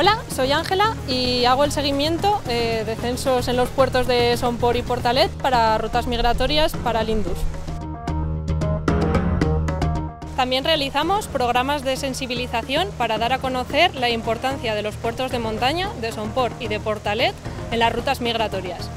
Hola, soy Ángela y hago el seguimiento eh, de censos en los puertos de Sompor y Portalet para rutas migratorias para el Indus. También realizamos programas de sensibilización para dar a conocer la importancia de los puertos de montaña de Sompor y de Portalet en las rutas migratorias.